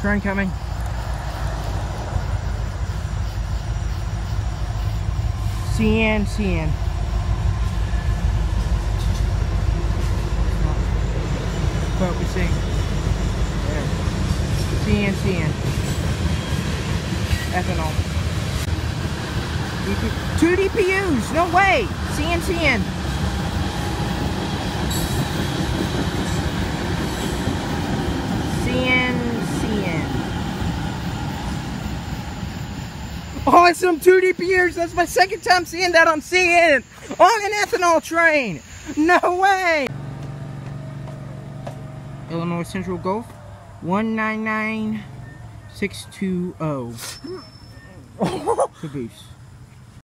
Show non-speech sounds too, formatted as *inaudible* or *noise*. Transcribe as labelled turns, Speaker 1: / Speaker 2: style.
Speaker 1: Train coming. CN, CN. Focusing. There. CN, CN. Ethanol. Two DPUs! No way! CN. CN, CN. Awesome, 2 DPUs. That's my second time seeing that on CN on an ethanol train. No way. Illinois Central Gulf 199620. *laughs* Caboose.